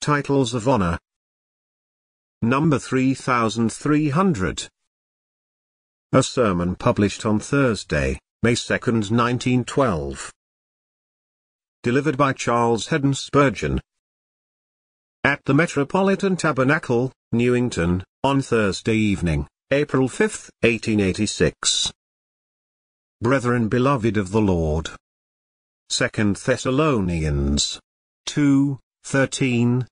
Titles of Honor. Number 3300. A sermon published on Thursday, May 2, 1912. Delivered by Charles Haddon Spurgeon. At the Metropolitan Tabernacle, Newington, on Thursday evening, April 5, 1886. Brethren beloved of the Lord. 2 Thessalonians 2, 13.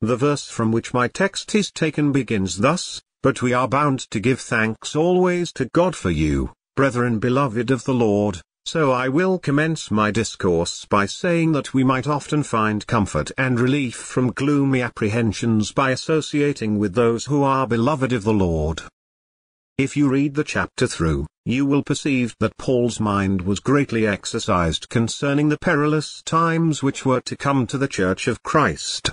The verse from which my text is taken begins thus, But we are bound to give thanks always to God for you, brethren beloved of the Lord, so I will commence my discourse by saying that we might often find comfort and relief from gloomy apprehensions by associating with those who are beloved of the Lord. If you read the chapter through, you will perceive that Paul's mind was greatly exercised concerning the perilous times which were to come to the Church of Christ.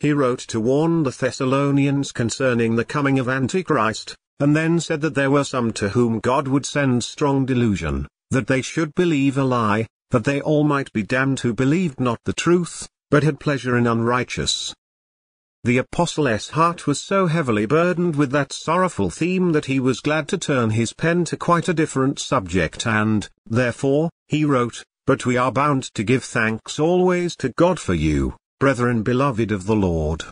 He wrote to warn the Thessalonians concerning the coming of Antichrist, and then said that there were some to whom God would send strong delusion, that they should believe a lie, that they all might be damned who believed not the truth, but had pleasure in unrighteous. The apostle's heart was so heavily burdened with that sorrowful theme that he was glad to turn his pen to quite a different subject and, therefore, he wrote, But we are bound to give thanks always to God for you, brethren beloved of the Lord.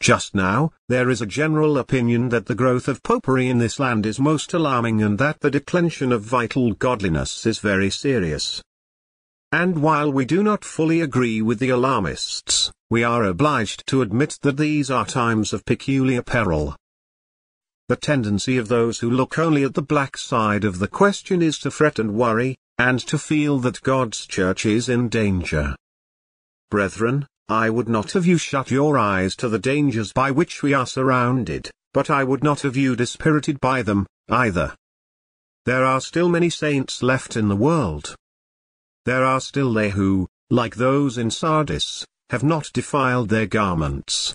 Just now, there is a general opinion that the growth of popery in this land is most alarming and that the declension of vital godliness is very serious. And while we do not fully agree with the alarmists, we are obliged to admit that these are times of peculiar peril. The tendency of those who look only at the black side of the question is to fret and worry, and to feel that God's church is in danger. Brethren, I would not have you shut your eyes to the dangers by which we are surrounded, but I would not have you dispirited by them, either. There are still many saints left in the world, there are still they who, like those in Sardis, have not defiled their garments.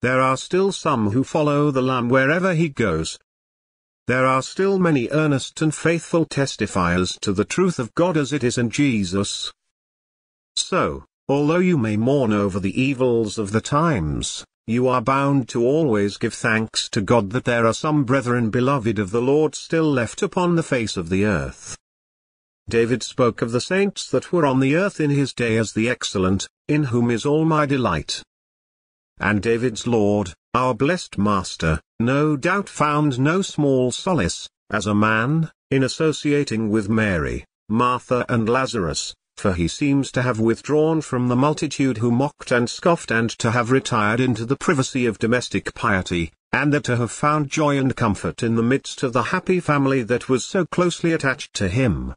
There are still some who follow the Lamb wherever he goes. There are still many earnest and faithful testifiers to the truth of God as it is in Jesus. So, although you may mourn over the evils of the times, you are bound to always give thanks to God that there are some brethren beloved of the Lord still left upon the face of the earth. David spoke of the saints that were on the earth in his day as the excellent, in whom is all my delight. And David's Lord, our blessed Master, no doubt found no small solace, as a man, in associating with Mary, Martha and Lazarus, for he seems to have withdrawn from the multitude who mocked and scoffed and to have retired into the privacy of domestic piety, and that to have found joy and comfort in the midst of the happy family that was so closely attached to him.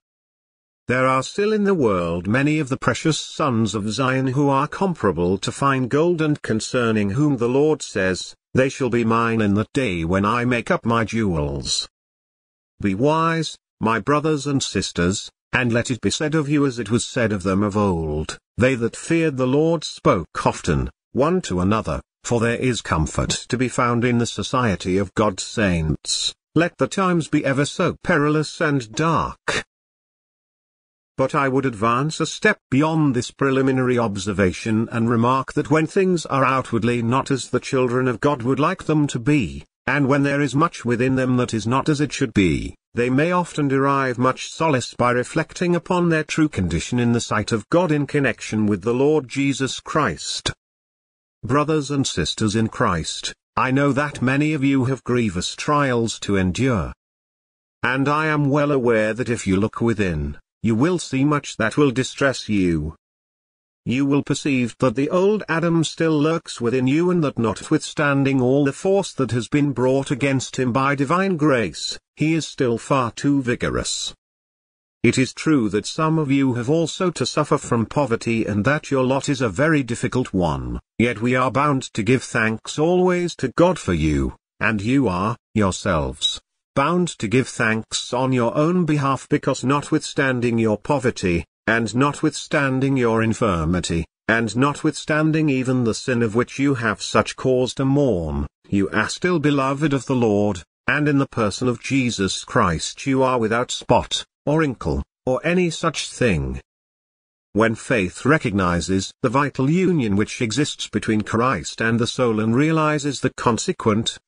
There are still in the world many of the precious sons of Zion who are comparable to fine gold and concerning whom the Lord says, They shall be mine in the day when I make up my jewels. Be wise, my brothers and sisters, and let it be said of you as it was said of them of old, They that feared the Lord spoke often, one to another, for there is comfort to be found in the society of God's saints, let the times be ever so perilous and dark. But I would advance a step beyond this preliminary observation and remark that when things are outwardly not as the children of God would like them to be, and when there is much within them that is not as it should be, they may often derive much solace by reflecting upon their true condition in the sight of God in connection with the Lord Jesus Christ. Brothers and sisters in Christ, I know that many of you have grievous trials to endure. And I am well aware that if you look within, you will see much that will distress you. You will perceive that the old Adam still lurks within you and that notwithstanding all the force that has been brought against him by divine grace, he is still far too vigorous. It is true that some of you have also to suffer from poverty and that your lot is a very difficult one, yet we are bound to give thanks always to God for you, and you are, yourselves, bound to give thanks on your own behalf because notwithstanding your poverty, and notwithstanding your infirmity, and notwithstanding even the sin of which you have such cause to mourn, you are still beloved of the Lord, and in the person of Jesus Christ you are without spot, or wrinkle, or any such thing. when faith recognizes the vital union which exists between Christ and the soul and realizes the consequent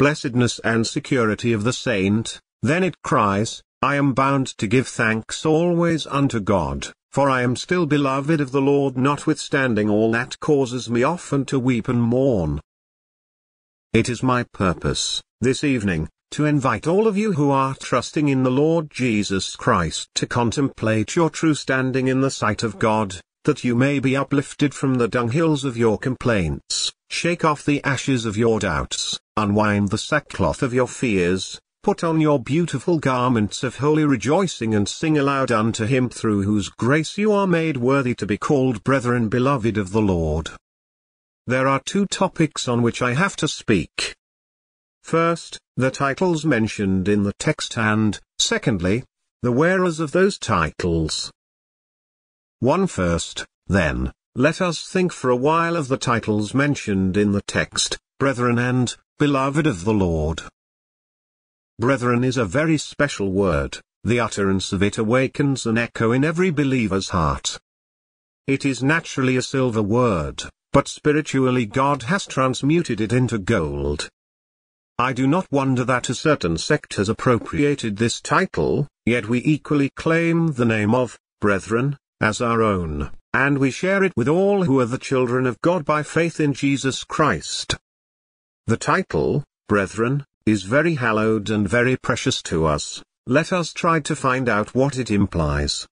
blessedness and security of the saint, then it cries, I am bound to give thanks always unto God, for I am still beloved of the Lord notwithstanding all that causes me often to weep and mourn. It is my purpose, this evening, to invite all of you who are trusting in the Lord Jesus Christ to contemplate your true standing in the sight of God, that you may be uplifted from the dunghills of your complaints, shake off the ashes of your doubts, unwind the sackcloth of your fears, put on your beautiful garments of holy rejoicing and sing aloud unto him through whose grace you are made worthy to be called brethren beloved of the Lord. There are two topics on which I have to speak. First, the titles mentioned in the text and, secondly, the wearers of those titles. One first, then, let us think for a while of the titles mentioned in the text, brethren and, beloved of the Lord. Brethren is a very special word, the utterance of it awakens an echo in every believer's heart. It is naturally a silver word, but spiritually God has transmuted it into gold. I do not wonder that a certain sect has appropriated this title, yet we equally claim the name of, brethren, as our own, and we share it with all who are the children of God by faith in Jesus Christ. The title, brethren, is very hallowed and very precious to us, let us try to find out what it implies.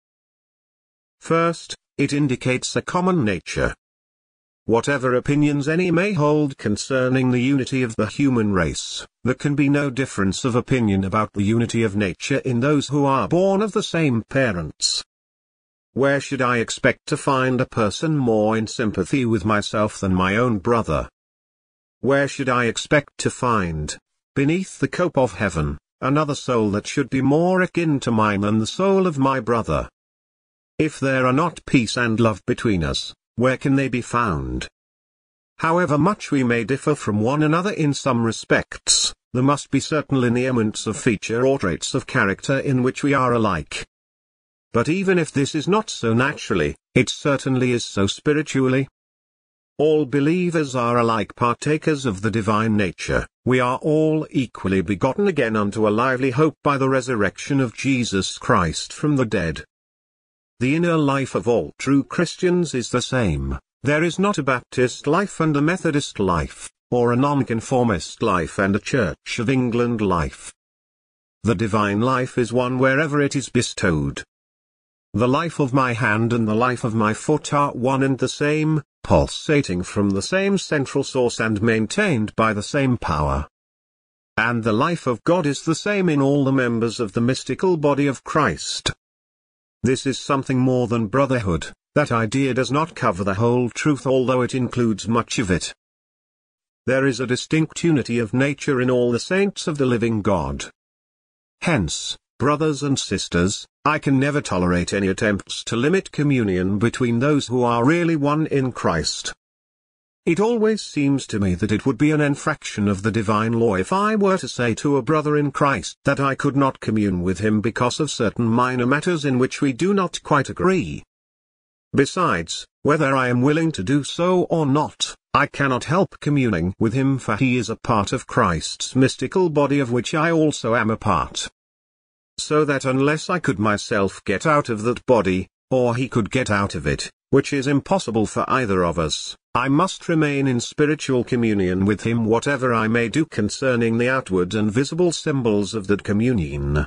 First, it indicates a common nature. Whatever opinions any may hold concerning the unity of the human race, there can be no difference of opinion about the unity of nature in those who are born of the same parents. Where should I expect to find a person more in sympathy with myself than my own brother? Where should I expect to find, beneath the cope of heaven, another soul that should be more akin to mine than the soul of my brother? If there are not peace and love between us, where can they be found? However much we may differ from one another in some respects, there must be certain lineaments of feature or traits of character in which we are alike. But even if this is not so naturally, it certainly is so spiritually. All believers are alike partakers of the divine nature, we are all equally begotten again unto a lively hope by the resurrection of Jesus Christ from the dead. The inner life of all true Christians is the same, there is not a Baptist life and a Methodist life, or a nonconformist life and a Church of England life. The divine life is one wherever it is bestowed. The life of my hand and the life of my foot are one and the same, pulsating from the same central source and maintained by the same power. And the life of God is the same in all the members of the mystical body of Christ. This is something more than brotherhood, that idea does not cover the whole truth although it includes much of it. There is a distinct unity of nature in all the saints of the living God. Hence, brothers and sisters, I can never tolerate any attempts to limit communion between those who are really one in Christ. It always seems to me that it would be an infraction of the divine law if I were to say to a brother in Christ that I could not commune with him because of certain minor matters in which we do not quite agree. Besides, whether I am willing to do so or not, I cannot help communing with him for he is a part of Christ's mystical body of which I also am a part so that unless I could myself get out of that body, or he could get out of it, which is impossible for either of us, I must remain in spiritual communion with him whatever I may do concerning the outward and visible symbols of that communion.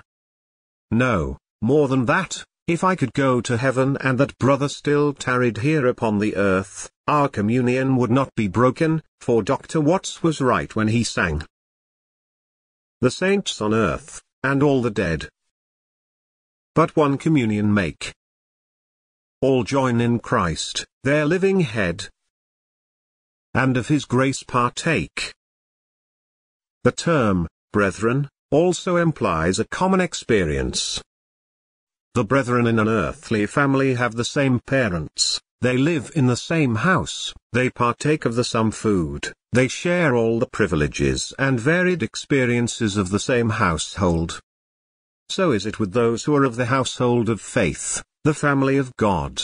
No, more than that, if I could go to heaven and that brother still tarried here upon the earth, our communion would not be broken, for Dr. Watts was right when he sang. The saints on earth, and all the dead, but one communion make. All join in Christ, their living head, and of his grace partake. The term, brethren, also implies a common experience. The brethren in an earthly family have the same parents, they live in the same house, they partake of the same food, they share all the privileges and varied experiences of the same household. So is it with those who are of the household of faith, the family of God.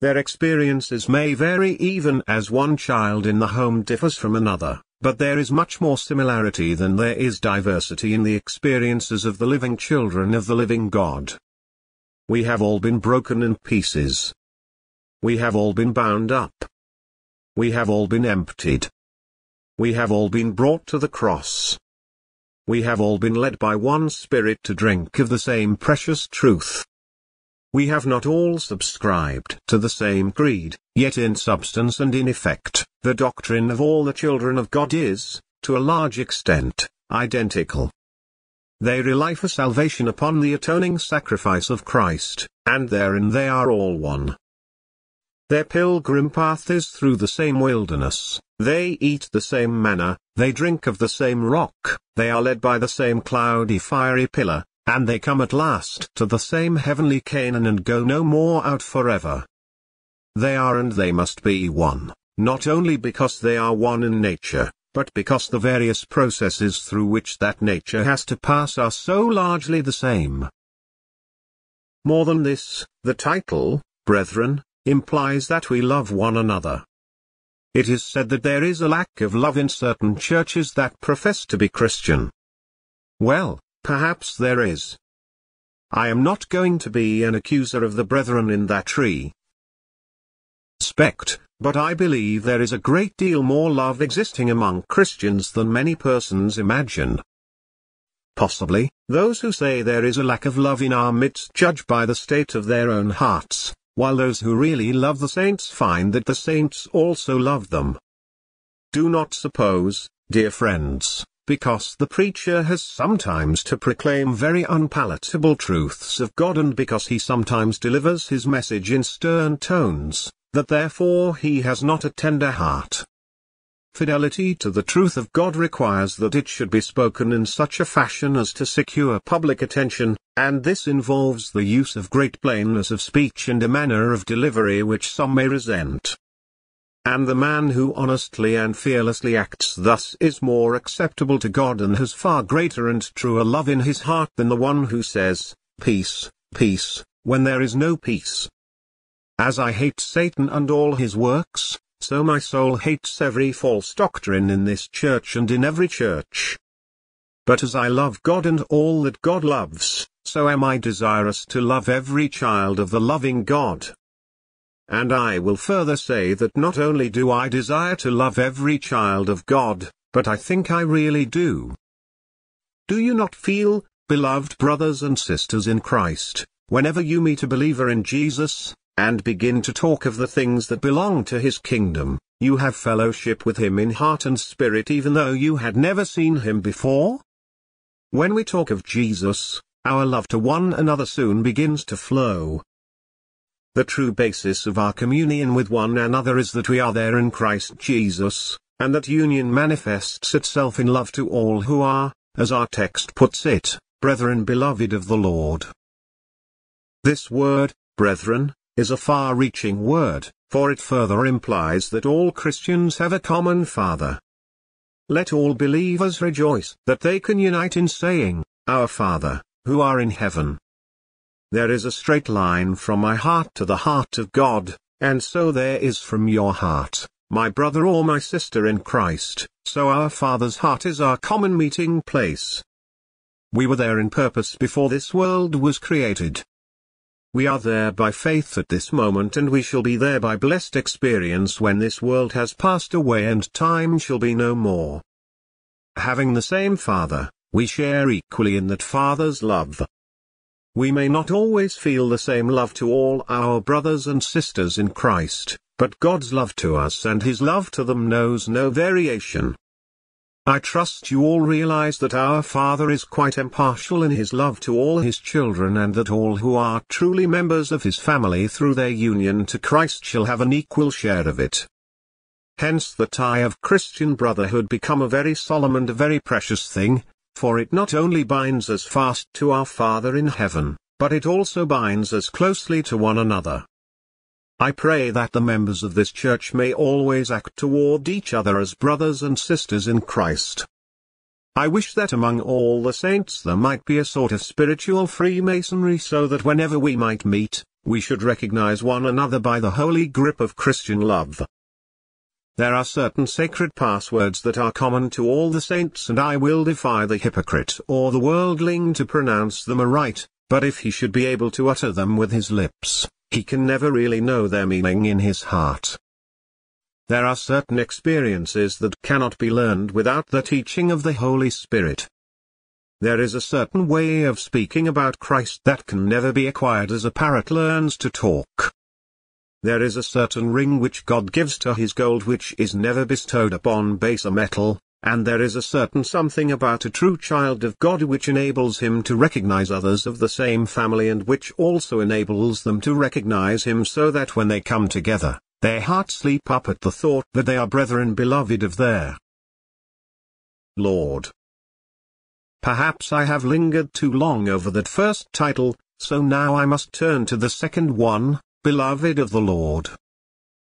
Their experiences may vary even as one child in the home differs from another, but there is much more similarity than there is diversity in the experiences of the living children of the living God. We have all been broken in pieces. We have all been bound up. We have all been emptied. We have all been brought to the cross. We have all been led by one Spirit to drink of the same precious truth. We have not all subscribed to the same creed, yet in substance and in effect, the doctrine of all the children of God is, to a large extent, identical. They rely for salvation upon the atoning sacrifice of Christ, and therein they are all one. Their pilgrim path is through the same wilderness, they eat the same manna, they drink of the same rock, they are led by the same cloudy fiery pillar, and they come at last to the same heavenly Canaan and go no more out forever. They are and they must be one, not only because they are one in nature, but because the various processes through which that nature has to pass are so largely the same. More than this, the title, Brethren, implies that we love one another. It is said that there is a lack of love in certain churches that profess to be Christian. Well, perhaps there is. I am not going to be an accuser of the brethren in that tree. Spect, but I believe there is a great deal more love existing among Christians than many persons imagine. Possibly, those who say there is a lack of love in our midst judge by the state of their own hearts while those who really love the saints find that the saints also love them. Do not suppose, dear friends, because the preacher has sometimes to proclaim very unpalatable truths of God and because he sometimes delivers his message in stern tones, that therefore he has not a tender heart. Fidelity to the truth of God requires that it should be spoken in such a fashion as to secure public attention, and this involves the use of great plainness of speech and a manner of delivery which some may resent. And the man who honestly and fearlessly acts thus is more acceptable to God and has far greater and truer love in his heart than the one who says, Peace, peace, when there is no peace. As I hate Satan and all his works, so my soul hates every false doctrine in this church and in every church. But as I love God and all that God loves, so am I desirous to love every child of the loving God. And I will further say that not only do I desire to love every child of God, but I think I really do. Do you not feel, beloved brothers and sisters in Christ, whenever you meet a believer in Jesus, and begin to talk of the things that belong to his kingdom, you have fellowship with him in heart and spirit even though you had never seen him before? When we talk of Jesus, our love to one another soon begins to flow. The true basis of our communion with one another is that we are there in Christ Jesus, and that union manifests itself in love to all who are, as our text puts it, brethren beloved of the Lord. This word, brethren, is a far-reaching word, for it further implies that all Christians have a common Father. Let all believers rejoice that they can unite in saying, Our Father, who are in heaven. There is a straight line from my heart to the heart of God, and so there is from your heart, my brother or my sister in Christ, so our Father's heart is our common meeting place. We were there in purpose before this world was created. We are there by faith at this moment and we shall be there by blessed experience when this world has passed away and time shall be no more. Having the same Father, we share equally in that Father's love. We may not always feel the same love to all our brothers and sisters in Christ, but God's love to us and His love to them knows no variation. I trust you all realize that our Father is quite impartial in his love to all his children and that all who are truly members of his family through their union to Christ shall have an equal share of it. Hence the tie of Christian brotherhood become a very solemn and a very precious thing, for it not only binds us fast to our Father in heaven, but it also binds us closely to one another. I pray that the members of this church may always act toward each other as brothers and sisters in Christ. I wish that among all the saints there might be a sort of spiritual freemasonry so that whenever we might meet, we should recognize one another by the holy grip of Christian love. There are certain sacred passwords that are common to all the saints and I will defy the hypocrite or the worldling to pronounce them aright, but if he should be able to utter them with his lips, he can never really know their meaning in his heart. There are certain experiences that cannot be learned without the teaching of the Holy Spirit. There is a certain way of speaking about Christ that can never be acquired as a parrot learns to talk. There is a certain ring which God gives to his gold which is never bestowed upon baser metal, and there is a certain something about a true child of God which enables him to recognize others of the same family and which also enables them to recognize him so that when they come together, their hearts leap up at the thought that they are brethren beloved of their Lord. Perhaps I have lingered too long over that first title, so now I must turn to the second one, Beloved of the Lord.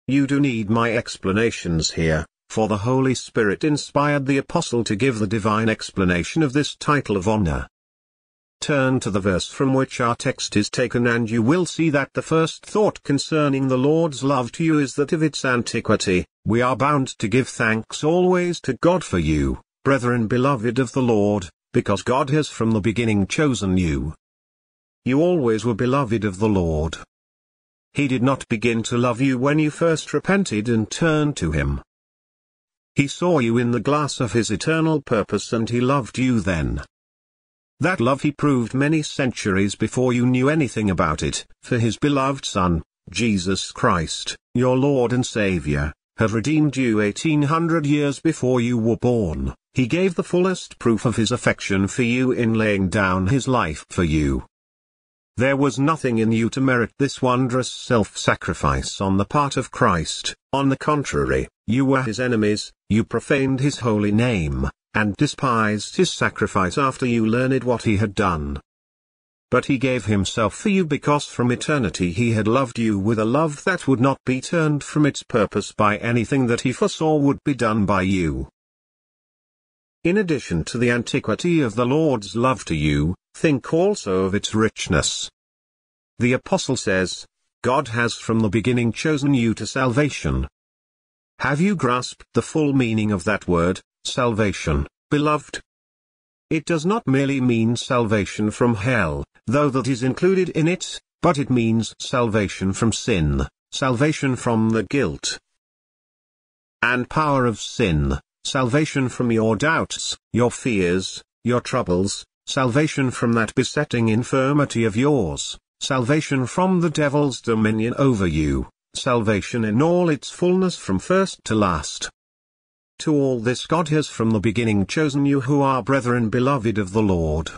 You do need my explanations here, for the Holy Spirit inspired the Apostle to give the divine explanation of this title of honor. Turn to the verse from which our text is taken and you will see that the first thought concerning the Lord's love to you is that of its antiquity, we are bound to give thanks always to God for you, brethren beloved of the Lord, because God has from the beginning chosen you. You always were beloved of the Lord. He did not begin to love you when you first repented and turned to Him. He saw you in the glass of His eternal purpose and He loved you then. That love He proved many centuries before you knew anything about it, for His beloved Son, Jesus Christ, your Lord and Savior, had redeemed you 1800 years before you were born. He gave the fullest proof of his affection for you in laying down his life for you. There was nothing in you to merit this wondrous self-sacrifice on the part of Christ, on the contrary, you were his enemies, you profaned his holy name, and despised his sacrifice after you learned what he had done. But he gave himself for you because from eternity he had loved you with a love that would not be turned from its purpose by anything that he foresaw would be done by you. In addition to the antiquity of the Lord's love to you, think also of its richness. The Apostle says, God has from the beginning chosen you to salvation. Have you grasped the full meaning of that word, salvation, beloved? It does not merely mean salvation from hell, though that is included in it, but it means salvation from sin, salvation from the guilt and power of sin, salvation from your doubts, your fears, your troubles, salvation from that besetting infirmity of yours, salvation from the devil's dominion over you, salvation in all its fullness from first to last. To all this God has from the beginning chosen you who are brethren beloved of the Lord.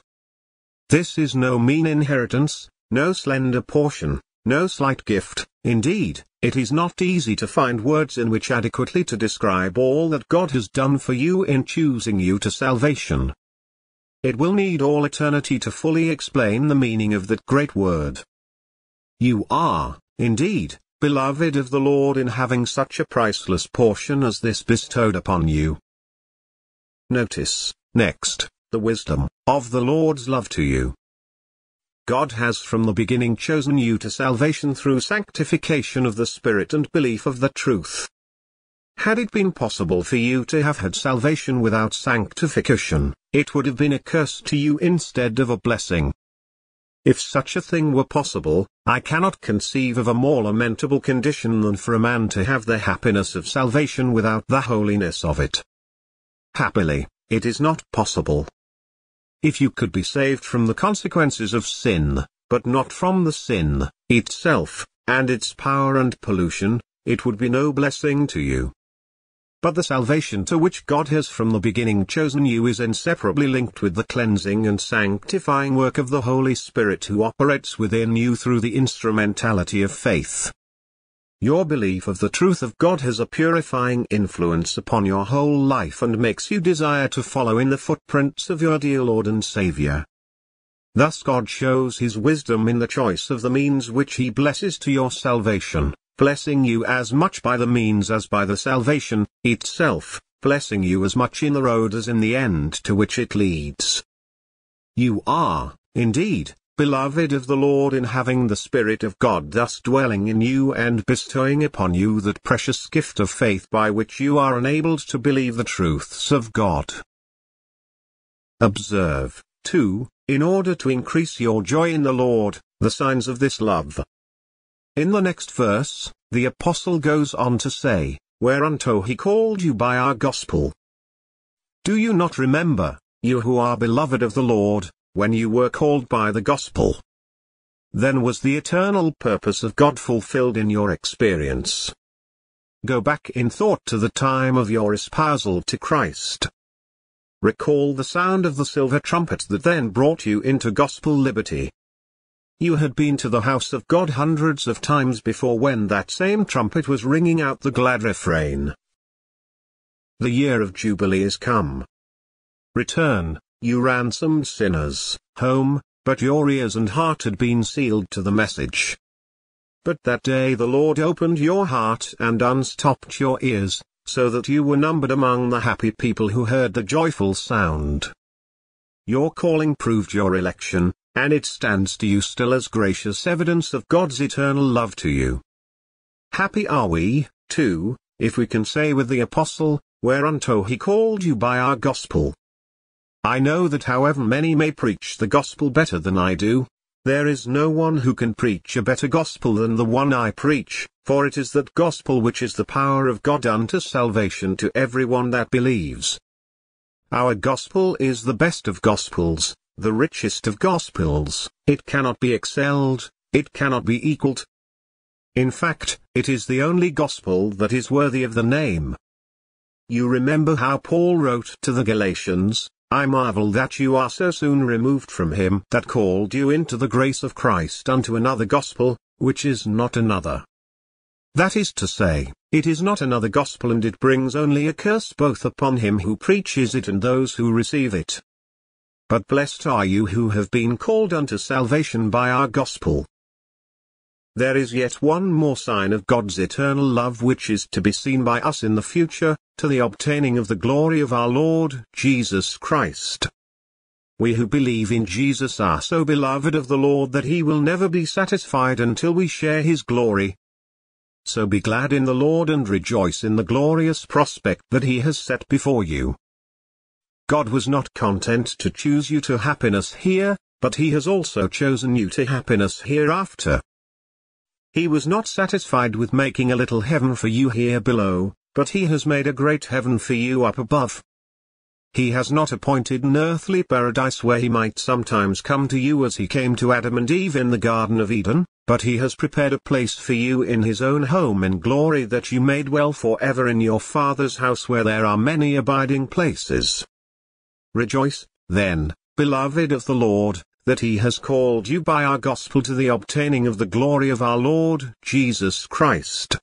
This is no mean inheritance, no slender portion, no slight gift, indeed, it is not easy to find words in which adequately to describe all that God has done for you in choosing you to salvation. It will need all eternity to fully explain the meaning of that great word. You are, indeed, beloved of the Lord in having such a priceless portion as this bestowed upon you. Notice, next, the wisdom of the Lord's love to you. God has from the beginning chosen you to salvation through sanctification of the Spirit and belief of the truth. Had it been possible for you to have had salvation without sanctification, it would have been a curse to you instead of a blessing. If such a thing were possible, I cannot conceive of a more lamentable condition than for a man to have the happiness of salvation without the holiness of it. Happily, it is not possible. If you could be saved from the consequences of sin, but not from the sin itself, and its power and pollution, it would be no blessing to you. But the salvation to which God has from the beginning chosen you is inseparably linked with the cleansing and sanctifying work of the Holy Spirit who operates within you through the instrumentality of faith. Your belief of the truth of God has a purifying influence upon your whole life and makes you desire to follow in the footprints of your dear Lord and Savior. Thus God shows his wisdom in the choice of the means which he blesses to your salvation, blessing you as much by the means as by the salvation itself, blessing you as much in the road as in the end to which it leads. You are, indeed, beloved of the Lord in having the Spirit of God thus dwelling in you and bestowing upon you that precious gift of faith by which you are enabled to believe the truths of God. Observe, too, in order to increase your joy in the Lord, the signs of this love. In the next verse, the Apostle goes on to say, Whereunto he called you by our gospel. Do you not remember, you who are beloved of the Lord, when you were called by the gospel. Then was the eternal purpose of God fulfilled in your experience. Go back in thought to the time of your espousal to Christ. Recall the sound of the silver trumpet that then brought you into gospel liberty. You had been to the house of God hundreds of times before when that same trumpet was ringing out the glad refrain. The year of Jubilee is come. Return, you ransomed sinners, home, but your ears and heart had been sealed to the message. But that day the Lord opened your heart and unstopped your ears, so that you were numbered among the happy people who heard the joyful sound. Your calling proved your election, and it stands to you still as gracious evidence of God's eternal love to you. Happy are we, too, if we can say with the Apostle, whereunto he called you by our gospel. I know that however many may preach the gospel better than I do, there is no one who can preach a better gospel than the one I preach, for it is that gospel which is the power of God unto salvation to everyone that believes. Our gospel is the best of gospels, the richest of gospels, it cannot be excelled, it cannot be equaled. In fact, it is the only gospel that is worthy of the name. You remember how Paul wrote to the Galatians, I marvel that you are so soon removed from him that called you into the grace of Christ unto another gospel, which is not another. That is to say, it is not another gospel and it brings only a curse both upon him who preaches it and those who receive it. But blessed are you who have been called unto salvation by our gospel. There is yet one more sign of God's eternal love which is to be seen by us in the future, to the obtaining of the glory of our Lord Jesus Christ. We who believe in Jesus are so beloved of the Lord that he will never be satisfied until we share his glory. So be glad in the Lord and rejoice in the glorious prospect that he has set before you. God was not content to choose you to happiness here, but he has also chosen you to happiness hereafter. He was not satisfied with making a little heaven for you here below, but he has made a great heaven for you up above. He has not appointed an earthly paradise where he might sometimes come to you as he came to Adam and Eve in the Garden of Eden, but he has prepared a place for you in his own home in glory that you may dwell forever in your Father's house where there are many abiding places. Rejoice, then, beloved of the Lord, that he has called you by our gospel to the obtaining of the glory of our Lord Jesus Christ.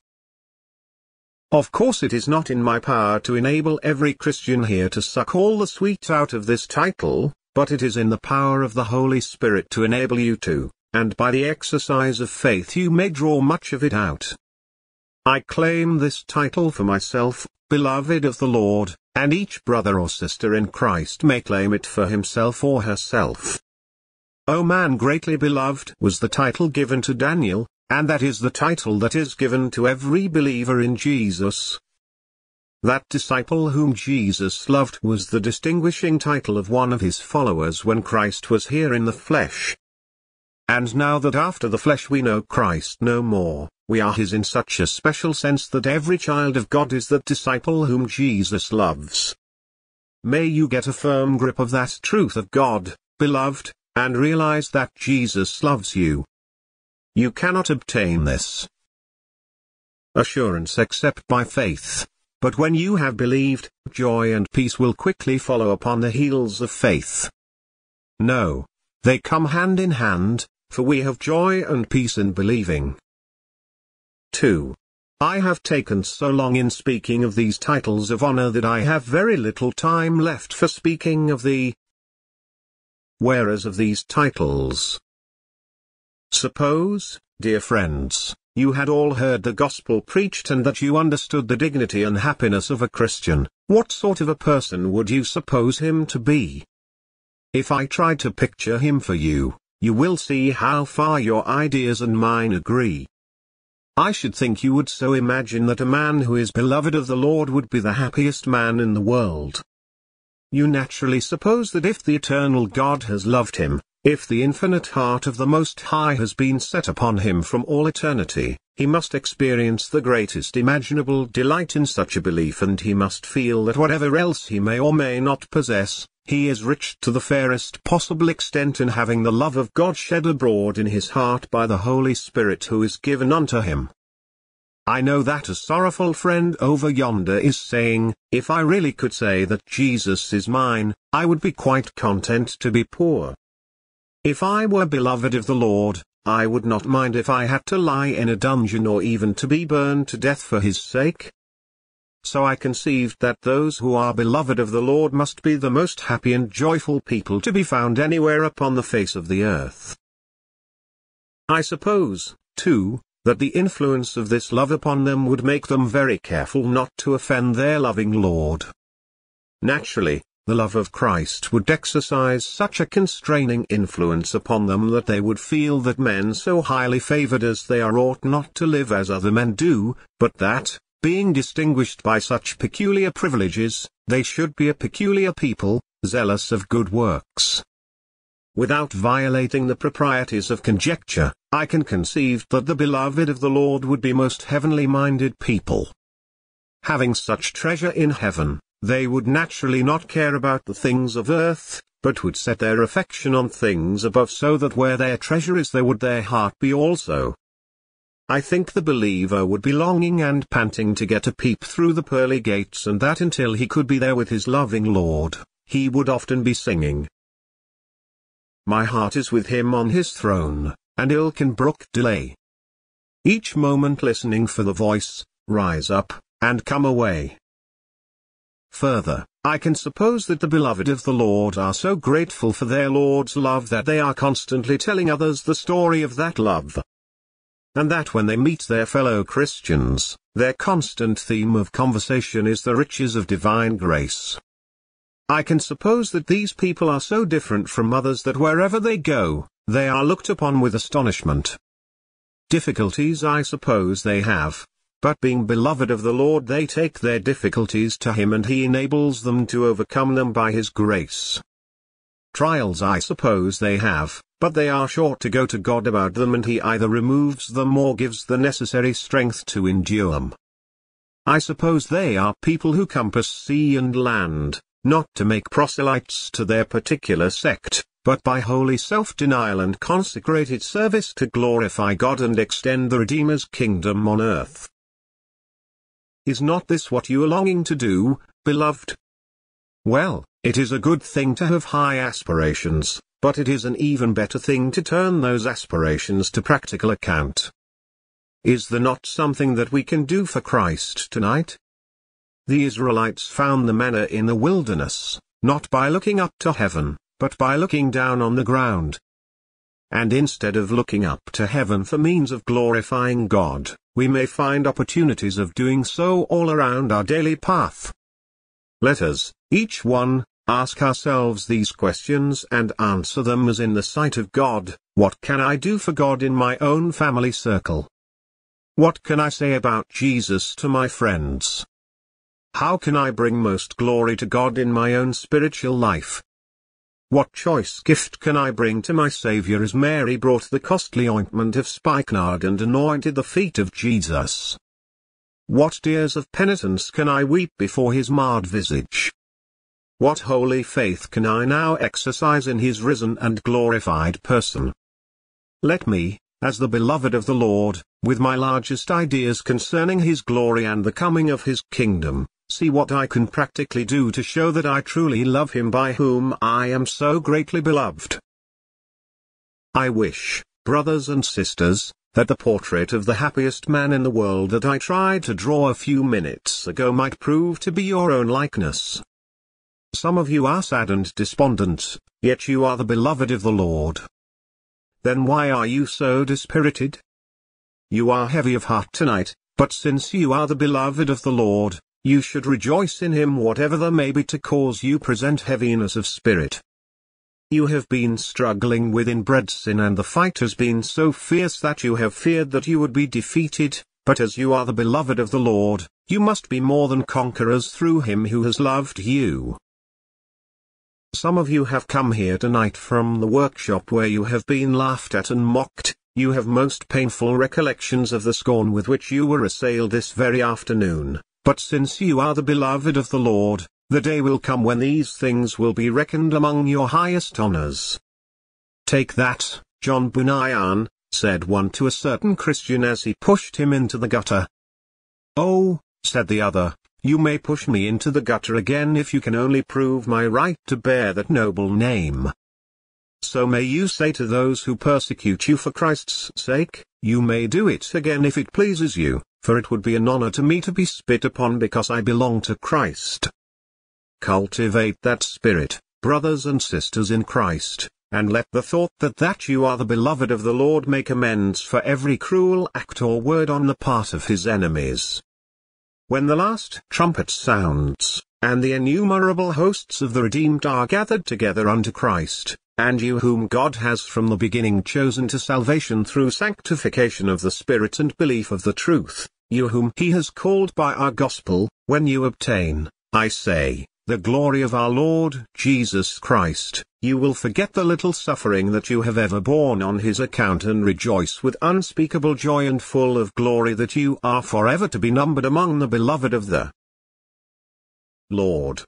Of course it is not in my power to enable every Christian here to suck all the sweet out of this title, but it is in the power of the Holy Spirit to enable you to, and by the exercise of faith you may draw much of it out. I claim this title for myself, beloved of the Lord, and each brother or sister in Christ may claim it for himself or herself. O man greatly beloved was the title given to Daniel, and that is the title that is given to every believer in Jesus. That disciple whom Jesus loved was the distinguishing title of one of his followers when Christ was here in the flesh. And now that after the flesh we know Christ no more, we are his in such a special sense that every child of God is that disciple whom Jesus loves. May you get a firm grip of that truth of God, beloved, and realize that Jesus loves you. You cannot obtain this assurance except by faith. But when you have believed, joy and peace will quickly follow upon the heels of faith. No, they come hand in hand, for we have joy and peace in believing. 2. I have taken so long in speaking of these titles of honor that I have very little time left for speaking of the wearers of these titles. Suppose, dear friends, you had all heard the gospel preached and that you understood the dignity and happiness of a Christian, what sort of a person would you suppose him to be? If I tried to picture him for you, you will see how far your ideas and mine agree. I should think you would so imagine that a man who is beloved of the Lord would be the happiest man in the world. You naturally suppose that if the eternal God has loved him, if the infinite heart of the Most High has been set upon him from all eternity, he must experience the greatest imaginable delight in such a belief and he must feel that whatever else he may or may not possess, he is rich to the fairest possible extent in having the love of God shed abroad in his heart by the Holy Spirit who is given unto him. I know that a sorrowful friend over yonder is saying, if I really could say that Jesus is mine, I would be quite content to be poor. If I were beloved of the Lord, I would not mind if I had to lie in a dungeon or even to be burned to death for his sake. So I conceived that those who are beloved of the Lord must be the most happy and joyful people to be found anywhere upon the face of the earth. I suppose, too, that the influence of this love upon them would make them very careful not to offend their loving Lord. Naturally, the love of Christ would exercise such a constraining influence upon them that they would feel that men so highly favored as they are ought not to live as other men do, but that, being distinguished by such peculiar privileges, they should be a peculiar people, zealous of good works. Without violating the proprieties of conjecture, I can conceive that the beloved of the Lord would be most heavenly minded people. Having such treasure in heaven, they would naturally not care about the things of earth, but would set their affection on things above so that where their treasure is there would their heart be also. I think the believer would be longing and panting to get a peep through the pearly gates and that until he could be there with his loving Lord, he would often be singing. My heart is with him on his throne, and ill can brook delay. Each moment listening for the voice, rise up, and come away. Further, I can suppose that the beloved of the Lord are so grateful for their Lord's love that they are constantly telling others the story of that love. And that when they meet their fellow Christians, their constant theme of conversation is the riches of divine grace. I can suppose that these people are so different from others that wherever they go, they are looked upon with astonishment. Difficulties I suppose they have, but being beloved of the Lord they take their difficulties to him and he enables them to overcome them by his grace. Trials I suppose they have, but they are sure to go to God about them and he either removes them or gives the necessary strength to endure them. I suppose they are people who compass sea and land, not to make proselytes to their particular sect, but by holy self-denial and consecrated service to glorify God and extend the Redeemer's kingdom on earth. Is not this what you are longing to do, beloved? Well, it is a good thing to have high aspirations, but it is an even better thing to turn those aspirations to practical account. Is there not something that we can do for Christ tonight? The Israelites found the manna in the wilderness, not by looking up to heaven, but by looking down on the ground. And instead of looking up to heaven for means of glorifying God, we may find opportunities of doing so all around our daily path. Let us, each one, ask ourselves these questions and answer them as in the sight of God, what can I do for God in my own family circle? What can I say about Jesus to my friends? How can I bring most glory to God in my own spiritual life? What choice gift can I bring to my Saviour as Mary brought the costly ointment of spikenard and anointed the feet of Jesus? What tears of penitence can I weep before his marred visage? What holy faith can I now exercise in his risen and glorified person? Let me, as the beloved of the Lord, with my largest ideas concerning his glory and the coming of his kingdom, see what I can practically do to show that I truly love him by whom I am so greatly beloved. I wish, brothers and sisters, that the portrait of the happiest man in the world that I tried to draw a few minutes ago might prove to be your own likeness. Some of you are sad and despondent, yet you are the beloved of the Lord. Then why are you so dispirited? You are heavy of heart tonight, but since you are the beloved of the Lord, you should rejoice in him whatever there may be to cause you present heaviness of spirit. you have been struggling with inbred sin and the fight has been so fierce that you have feared that you would be defeated, but as you are the beloved of the Lord, you must be more than conquerors through him who has loved you. Some of you have come here tonight from the workshop where you have been laughed at and mocked, you have most painful recollections of the scorn with which you were assailed this very afternoon, but since you are the beloved of the Lord, the day will come when these things will be reckoned among your highest honors. Take that, John Bunyan, said one to a certain Christian as he pushed him into the gutter. Oh, said the other, you may push me into the gutter again if you can only prove my right to bear that noble name. So may you say to those who persecute you for Christ's sake, you may do it again if it pleases you, for it would be an honor to me to be spit upon because I belong to Christ. Cultivate that spirit, brothers and sisters in Christ, and let the thought that that you are the beloved of the Lord make amends for every cruel act or word on the part of his enemies. When the last trumpet sounds, and the innumerable hosts of the redeemed are gathered together unto Christ, and you whom God has from the beginning chosen to salvation through sanctification of the Spirit and belief of the truth, you whom he has called by our gospel, when you obtain, I say, the glory of our Lord Jesus Christ, you will forget the little suffering that you have ever borne on his account and rejoice with unspeakable joy and full of glory that you are forever to be numbered among the beloved of the Lord.